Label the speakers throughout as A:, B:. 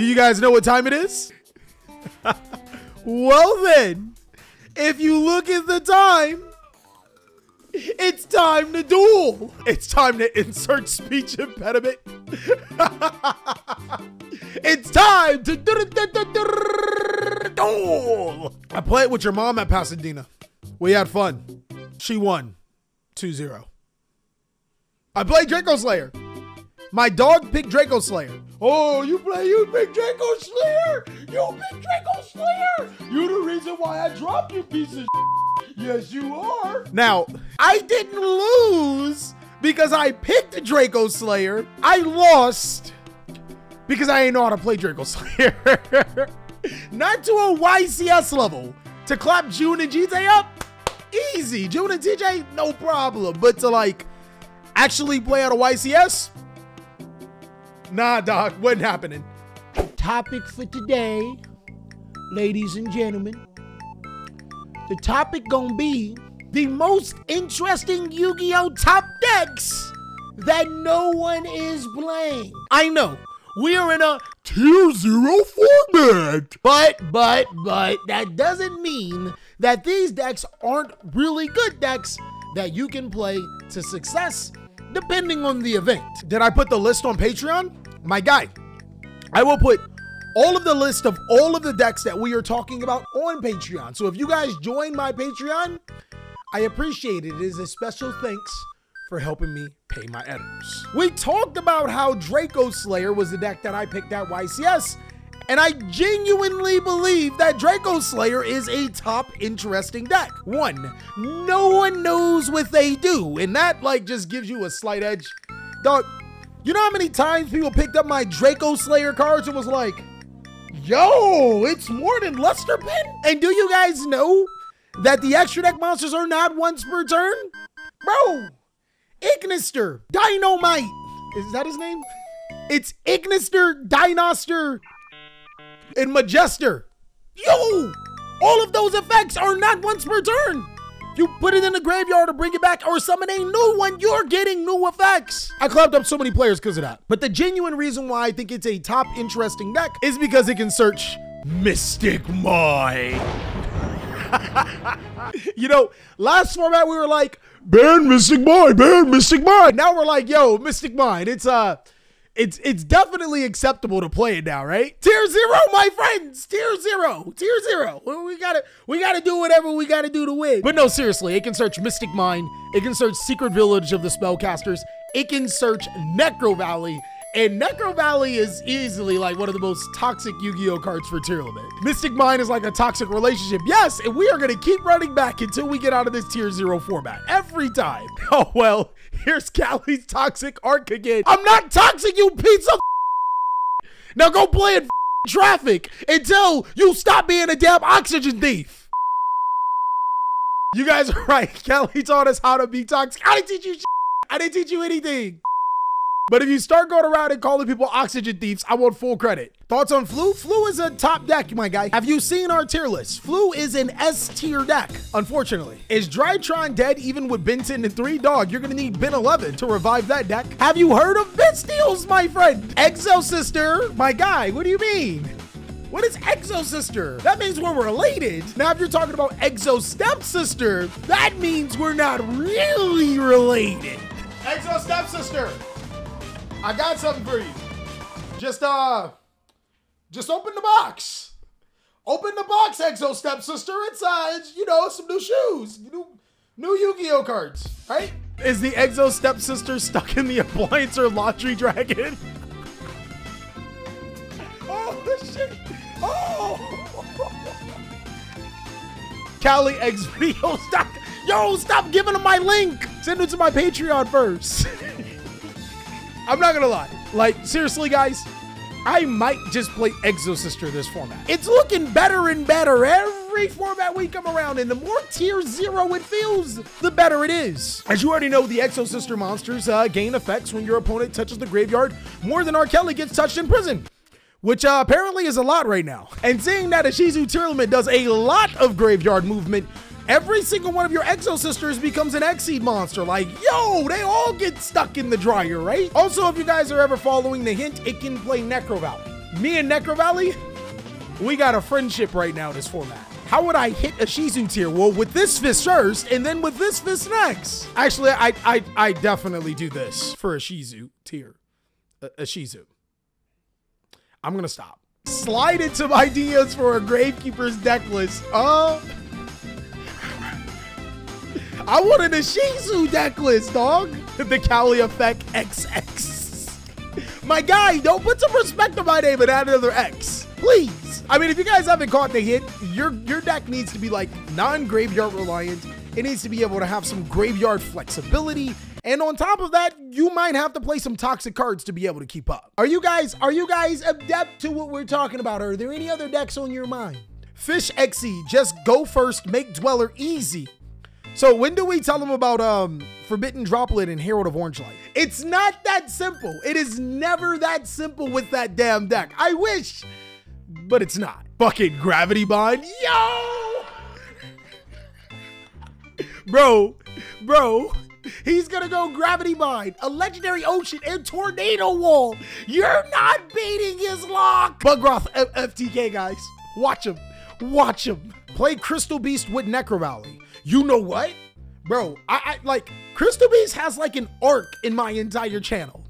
A: Do you guys know what time it is? well then, if you look at the time, it's time to duel. It's time to insert speech impediment. it's time to duel. I played with your mom at Pasadena. We had fun. She won 2 0. I played Draco Slayer. My dog picked Draco Slayer. Oh, you play, you pick Draco Slayer. You pick Draco Slayer. You the reason why I dropped you, piece of. Yes, you are. Now, I didn't lose because I picked Draco Slayer. I lost because I ain't know how to play Draco Slayer. Not to a YCS level. To clap June and GJ up, easy. June and TJ, no problem. But to like actually play out a YCS, nah, dog, wasn't happening. Topic for today, ladies and gentlemen. The topic gonna be the most interesting Yu-Gi-Oh top decks that no one is playing. I know we are in a tier zero format, but but but that doesn't mean that these decks aren't really good decks that you can play to success depending on the event. Did I put the list on Patreon? My guy, I will put all of the list of all of the decks that we are talking about on Patreon. So if you guys join my Patreon, I appreciate it. It is a special thanks for helping me pay my editors. We talked about how Draco Slayer was the deck that I picked at YCS, and I genuinely believe that Draco Slayer is a top interesting deck. One, no one knows what they do, and that like just gives you a slight edge. Dog, you know how many times people picked up my Draco Slayer cards and was like, Yo, it's more than Luster Pin? And do you guys know that the extra deck monsters are not once per turn? Bro, Ignister, Dynamite. Is that his name? It's Ignister, Dinoster, and Majester. Yo, all of those effects are not once per turn. You put it in the graveyard to bring it back or summon a new one, you're getting new effects. I clapped up so many players because of that. But the genuine reason why I think it's a top interesting deck is because it can search Mystic Mine. you know, last format we were like, ban Mystic Mine, ban Mystic Mine. Now we're like, yo, Mystic Mine. It's uh it's it's definitely acceptable to play it now, right? Tier zero, my friends. Tier zero. Tier zero. We gotta we gotta do whatever we gotta do to win. But no, seriously, it can search Mystic Mine. It can search Secret Village of the Spellcasters. It can search Necro Valley. And Necro Valley is easily like one of the most toxic Yu-Gi-Oh cards for tier limit. Mystic Mine is like a toxic relationship. Yes, and we are gonna keep running back until we get out of this tier zero format. Every time. Oh well, here's Cali's toxic arc again. I'm not toxic, you pizza. Now go play in traffic until you stop being a damn oxygen thief. You guys are right. Kelly taught us how to be toxic. I didn't teach you. I didn't teach you anything. But if you start going around and calling people oxygen thieves, I want full credit. Thoughts on Flu? Flu is a top deck, my guy. Have you seen our tier list? Flu is an S tier deck, unfortunately. Is Drytron dead even with Ben 10 and 3? Dog, you're gonna need Ben 11 to revive that deck. Have you heard of Ben Steals, my friend? Exo Sister, my guy, what do you mean? What is Exo Sister? That means we're related. Now, if you're talking about Exo Stepsister, that means we're not really related. Exo Stepsister. I got something for you. Just uh just open the box. Open the box, Exo Stepsister. It's uh it's, you know, some new shoes. New new Yu-Gi-Oh cards, right? Is the Exo Stepsister stuck in the appliance or laundry dragon? oh the shit. Oh Cali X video stop. Yo, stop giving him my link. Send it to my Patreon first. I'm not gonna lie. Like, seriously, guys, I might just play Exo Sister this format. It's looking better and better every format we come around, and the more tier zero it feels, the better it is. As you already know, the Exo Sister monsters uh, gain effects when your opponent touches the graveyard more than R. Kelly gets touched in prison which uh, apparently is a lot right now. And seeing that Ishizu Tearlament does a lot of graveyard movement, every single one of your Exo Sisters becomes an Exceed monster. Like, yo, they all get stuck in the dryer, right? Also, if you guys are ever following the hint, it can play Necro Valley. Me and Necro Valley, we got a friendship right now, this format. How would I hit a Shizu tier? Well, with this fist first, and then with this fist next. Actually, I I, I definitely do this for a Shizu tier. A, a Shizu. I'm gonna stop. Slide into my DMs for a Gravekeeper's deck list. Oh. Uh, I wanted a Shizu deck list, dog. The Cali Effect XX. My guy, don't put some respect on my name and add another X. Please. I mean, if you guys haven't caught the hint, your your deck needs to be like non-graveyard reliant. It needs to be able to have some graveyard flexibility. And on top of that, you might have to play some toxic cards to be able to keep up. Are you guys, are you guys adept to what we're talking about? Are there any other decks on your mind? Fish XE, just go first, make Dweller easy. So when do we tell them about um Forbidden Droplet and Herald of Orange Light? It's not that simple. It is never that simple with that damn deck. I wish, but it's not. Fucking Gravity Bind, yo! bro, bro, he's gonna go Gravity Bind, a Legendary Ocean, and Tornado Wall. You're not beating his lock. Bugroth F FTK, guys. Watch him. Watch him. Play Crystal Beast with Necro Valley. You know what? Bro, I, I like Crystal Beast has like an arc in my entire channel.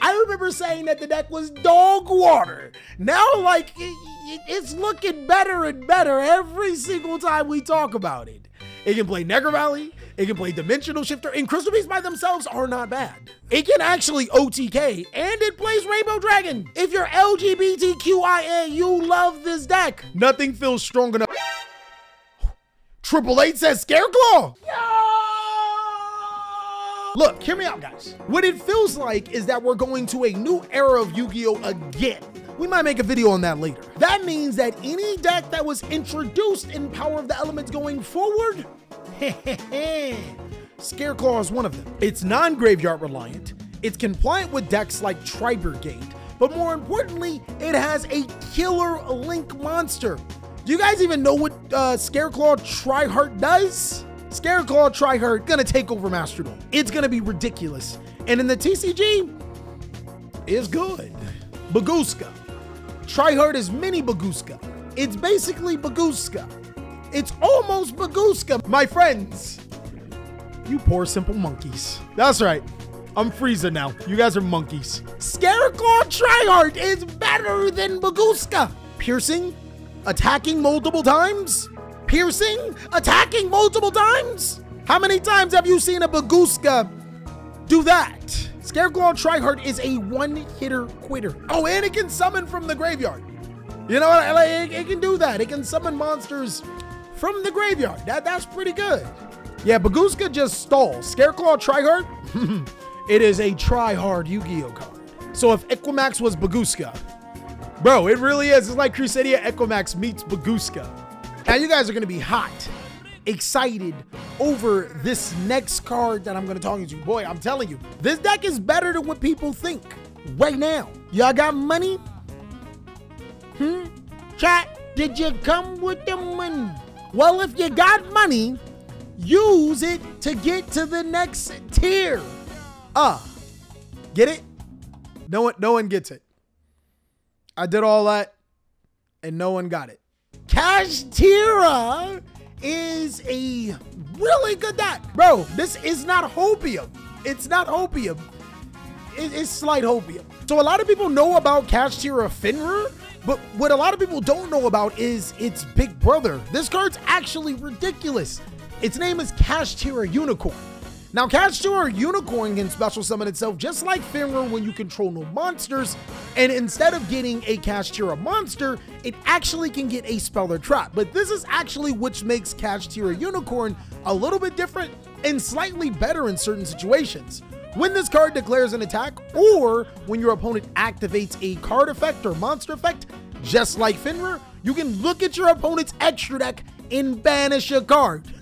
A: I remember saying that the deck was dog water. Now, like, it, it, it's looking better and better every single time we talk about it. It can play Necro Valley, it can play Dimensional Shifter, and Crystal Beasts by themselves are not bad. It can actually OTK, and it plays Rainbow Dragon. If you're LGBTQIA, you love this deck. Nothing feels strong enough. Triple Eight says Scareclaw. Look, hear me out, guys. What it feels like is that we're going to a new era of Yu-Gi-Oh! again. We might make a video on that later. That means that any deck that was introduced in Power of the Elements going forward, Scareclaw is one of them. It's non-graveyard reliant, it's compliant with decks like Tri-Brigade, but more importantly, it has a killer Link monster. Do you guys even know what uh, Scareclaw Tri-Heart does? Scareclaw Tri-Heart gonna take over Master It's gonna be ridiculous. And in the TCG, is good. Bagooska. Tri-Heart is mini Bagooska. It's basically Bagooska. It's almost Bagooska, My friends, you poor simple monkeys. That's right. I'm Frieza now. You guys are monkeys. Scareclaw Tri-Heart is better than Bagooska. Piercing, attacking multiple times, piercing, attacking multiple times? How many times have you seen a Bagooska do that? Scareclaw Tri-Heart is a one-hitter quitter. Oh, and it can summon from the graveyard. You know what? Like, it, it, can do that. It can summon monsters from the graveyard. That That's pretty good. Yeah, Bagooska just stalls. Scareclaw Tri-Heart? it is a try-hard Yu-Gi-Oh card. So if Equimax was Bagooska, bro, it really is. It's like Crusadia Equimax meets Bagooska. Now you guys are gonna be hot, excited over this next card that I'm gonna talk to you. Boy, I'm telling you, this deck is better than what people think right now. Y'all got money? Hmm? Chat, did you come with the money? Well, if you got money, use it to get to the next tier. Uh, get it? No one, no one gets it. I did all that and no one got it. Kashtira is a really good deck. Bro, this is not Hopium. It's not Hopium. It, it's slight Hopium. So a lot of people know about Kashtira Fenrir, but what a lot of people don't know about is its big brother. This card's actually ridiculous. Its name is Kashtira Unicorn. Now, Kashtira Unicorn can special summon itself just like Fenrir when you control no monsters, and instead of getting a Kashtira monster, it actually can get a spell or trap. But this is actually which makes Kashtira Unicorn a little bit different and slightly better in certain situations. When this card declares an attack, or when your opponent activates a card effect or monster effect, just like Fenrir, you can look at your opponent's extra deck and banish a card.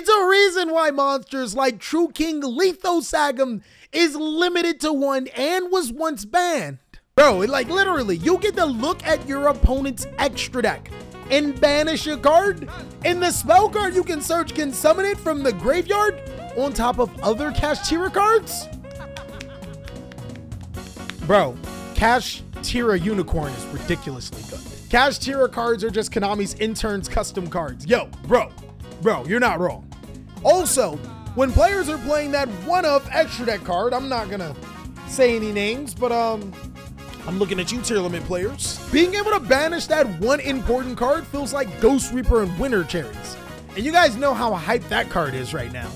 A: It's a reason why monsters like True King Lithosagym is limited to one and was once banned. Bro, like literally, you get to look at your opponent's extra deck and banish a card. In the spell card, you can search can summon it from the graveyard on top of other Cash Kashtira cards. Bro, Cash Kashtira Unicorn is ridiculously good. Cash Kashtira cards are just Konami's interns custom cards. Yo, bro, bro, you're not wrong. Also, when players are playing that one of extra deck card, I'm not gonna say any names, but um, I'm looking at you, tier limit players. Being able to banish that one important card feels like Ghost Reaper and Winter Cherries. And you guys know how hyped that card is right now.